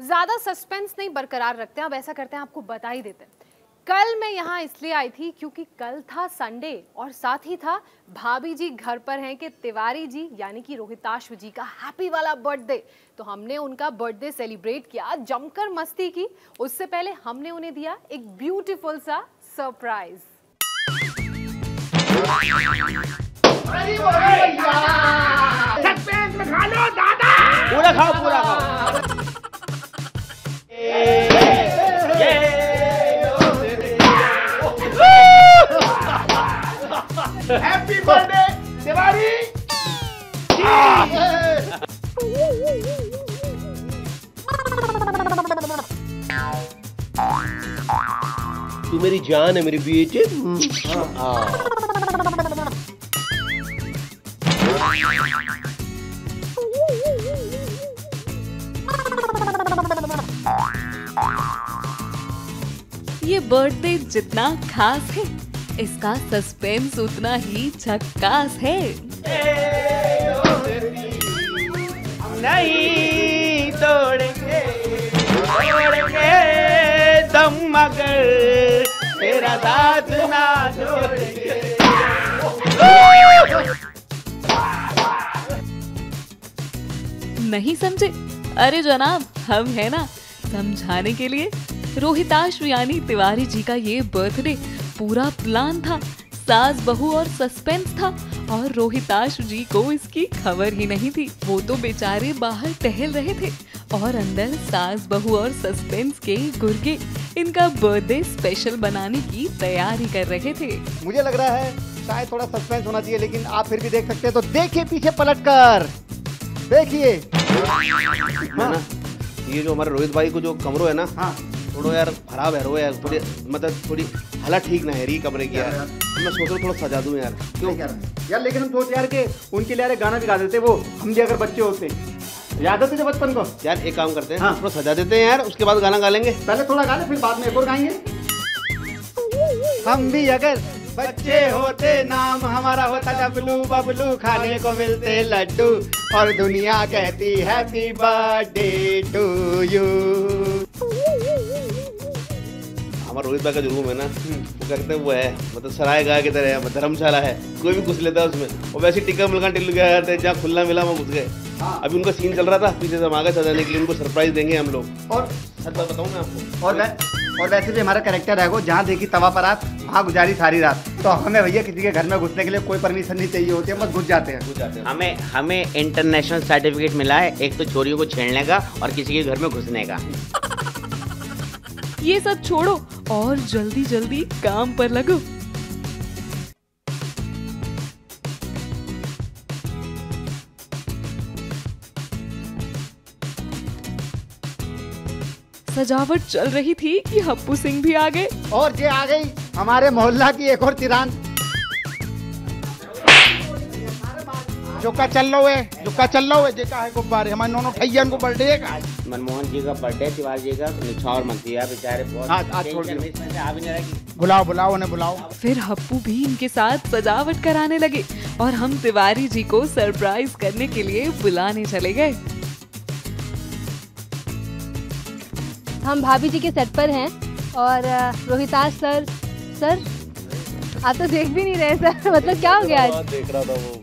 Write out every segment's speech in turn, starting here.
ज़्यादा सस्पेंस नहीं बरकरार रखते हैं। अब ऐसा करते हैं आपको बता ही देते हैं। कल मैं यहाँ इसलिए आई थी क्योंकि कल था संडे और साथ ही था भाभी जी घर पर हैं कि तिवारी जी यानी कि रोहिताश्व जी का हैप्पी वाला बर्थडे तो हमने उनका बर्थडे सेलिब्रेट किया जमकर मस्ती की। उससे पहले हमने उन्हें दिया एक ब्यूटीफुल सा सरप्राइज़ पूरा खाओ पूरा खाओ। हैप्पी बर्थडे तिवारी तू मेरी जान है मेरी बेटे। हाँ ये बर्थडे जितना खास है। इसका सस्पेंस उतना ही झक्कास है। नहीं तोड़ेंगे तोड़ेंगे दम मगर तेरा साथ ना छोड़ेंगे नहीं समझे? अरे जनाब हम है ना समझाने के लिए। रोहिताश यानी तिवारी जी का ये बर्थडे पूरा प्लान था। सास बहू और सस्पेंस था और रोहिताश जी को इसकी खबर ही नहीं थी। वो तो बेचारे बाहर टहल रहे थे और अंदर सास बहू और सस्पेंस के गुर्गे इनका बर्थडे स्पेशल बनाने की तैयारी कर रहे थे। मुझे लग रहा है शायद थोड़ा सस्पेंस होना चाहिए लेकिन आप फिर भी देख सकते हैं। तो देखिए पीछे पलट कर। देखिए। ये जो हमारे रोहित भाई को जो कमरो है ना हाँ। थोड़ा यार खराब है रो यार थोड़ी मतलब थोड़ी हालत ठीक ना है री कमरे की यार। तो मैं सोच रहा थोड़ा सजा दूँ यार। क्यों? क्या यार लेकिन हम सोच यार के उनके लिए यार गाना भी गा देते वो हम भी अगर बच्चे होते। याद है तुझे बचपन को? यार एक काम करते हैं हाँ। थोड़ा सजा देते हैं यार उसके बाद गाना गा लेंगे। पहले थोड़ा गा ले फिर बाद में एक और गाएँगे। हम भी अगर बच्चे होते नाम हमारा होता डबलू बबलू खाने को मिलते लड्डू और दुनिया कहती हैप्पी बर्थडे टू यू हमारा रोहित भाई का जो रूम है ना वो क्या कहते हैं वो है मतलब सराय गाय की तरह है धर्मशाला है कोई भी घुस लेता है उसमें। और वैसे टिक्का मिलका टिल्लू गया करते हैं जहाँ खुला मिला वहाँ घुस गए। हाँ। अभी उनका सीन चल रहा था पीछे से हम आगे सजाने के लिए उनको सरप्राइज़ देंगे हम लोग। और बात बताऊँ मैं आपको? और और वैसे भी हमारा करेक्टर है वो जहाँ देखी तवा पर रात वहाँ गुजारी सारी रात। तो हमें भैया किसी के घर में घुसने के लिए कोई परमिशन नहीं चाहिए होती है बस घुस जाते हैं। घुस जाते हैं। हमें हमें इंटरनेशनल सर्टिफिकेट मिला है एक तो चोरियों को छेड़ने का और किसी के घर में घुसने का। ये सब छोड़ो और जल्दी जल्दी काम पर लगो। सजावट चल रही थी कि हप्पू सिंह भी आ गए। और जे आ गई हमारे मोहल्ला की एक और तिरान जो का चल लो है जो का चल लो है जे का है गुब्बारे। हमारे नोनो ठैयन को बर्थडे का मनमोहन जी का बर्थडे तिवारी जी का निछावर मत दिया बेचारे बहुत आज- आज छोड़ दो। इसमें से आ भी नहीं रहा कि। बुलाओ बुलाओ उन्हें बुलाओ। फिर हप्पू भी इनके साथ सजावट कराने लगे और हम तिवारी जी को सरप्राइज़ करने के लिए बुलाने चले गए। हम भाभी जी के सेट पर हैं और रोहिताज सर सर आप तो देख भी नहीं रहे सर। मतलब क्या हो गया आज? देख रहा था वो।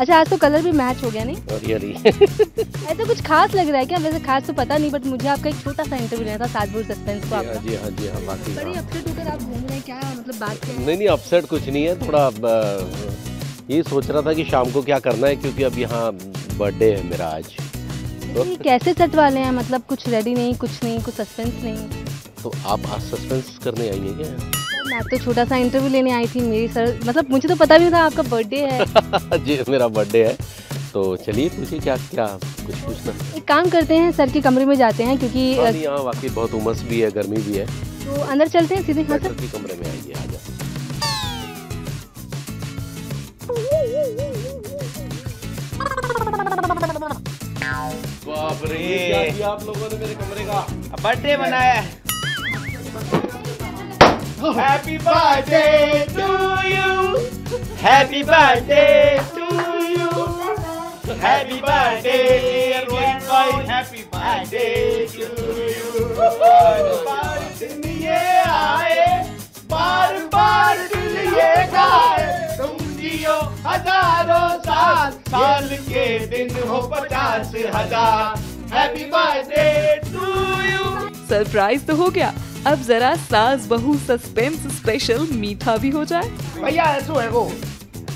अच्छा आज तो कलर भी मैच हो गया नहीं? रियली ऐसा कुछ खास लग रहा है क्या? वैसे खास तो पता नहीं बट मुझे आपका एक छोटा सा इंटरव्यू लेना था सातपुर सस्पेंस को आपका। जी हाँ जी हाँ बाकी बड़ी अपसेट होकर आप घूम रहे हैं क्या मतलब बात क्या नहीं नहीं अपसेट कुछ नहीं है थोड़ा ये सोच रहा था कि शाम को क्या करना है क्योंकि अब यहाँ बर्थडे है मेरा आज। ये कैसे सेट वाले हैं? मतलब कुछ रेडी नहीं कुछ नहीं कुछ सस्पेंस नहीं। तो आप आज सस्पेंस करने आइए क्या? मैं तो छोटा सा इंटरव्यू लेने आई थी मेरी सर मतलब मुझे तो पता भी नहीं था आपका बर्थडे है। जी मेरा बर्थडे है। तो चलिए पूछिए क्या क्या कुछ पूछना एक काम करते हैं सर के कमरे में जाते हैं क्योंकि हाँ, यहाँ वाकई बहुत उमस भी है गर्मी भी है। तो अंदर चलते हैं सीधे हाँ सर के कमरे में आइए आ जाओ। बाप रे। आप लोगों ने मेरे कमरे का? बर्थडे मनाया happy birthday to you happy birthday to you happy birthday Rohit भाई हैप्पी बर्थडे बार बार दिन ये आए बार बार दिल ये गाए तुम जियो हज़ारों साल साल के दिन हो पचास हज़ार. Happy birthday to you surprise तो हो गया। अब जरा सास बहू सस्पेंस स्पेशल मीठा भी हो जाए। भैया ऐसा है वो।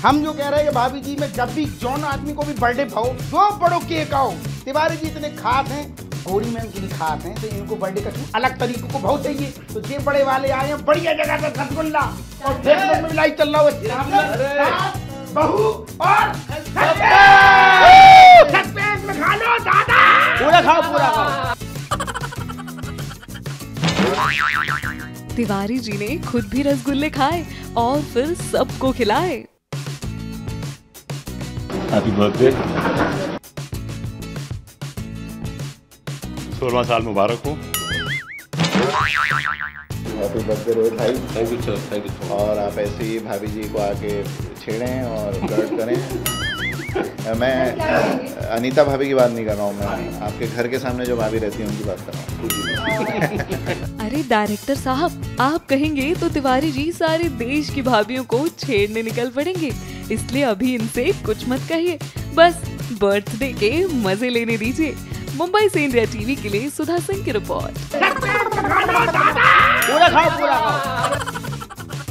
हम जो कह रहे हैं भाभी जी में जब भी जौन आदमी को भी बर्थडे पाओ दो बड़ो केक आओ तिवारी जी इतने खास हैं गोरी में इनके लिए खास हैं तो इनको बर्थडे का अलग तरीके को बहुत चाहिए। तो जे बड़े वाले आए हैं बढ़िया जगह से रसगुल्ला और फिर में मिलाई चल रहा हो। बहू और सस्पेंस में खा लो दादा। पूरा खाओ पूरा खाओ। तिवारी जी ने खुद भी रसगुल्ले खाए और फिर सबको खिलाए। हैप्पी बर्थडे सोलवा साल मुबारक हो। हैप्पी बर्थडे रोहित भाई thank you sir thank you और आप ऐसे ही भाभी जी को आके छेड़ें और फ्लर्ट करें। मैं अनीता भाभी की बात नहीं कर रहा हूँ मैं आपके घर के सामने जो भाभी रहती है उनकी बात कर रहा हूँ। अरे डायरेक्टर साहब आप कहेंगे तो तिवारी जी सारे देश की भाभीियों को छेड़ने निकल पड़ेंगे इसलिए अभी इनसे कुछ मत कहिए। बस बर्थडे के मज़े लेने दीजिए। मुंबई से इंडिया टीवी के लिए सुधा सिंह की रिपोर्ट। पूरा खाओ पूरा खाओ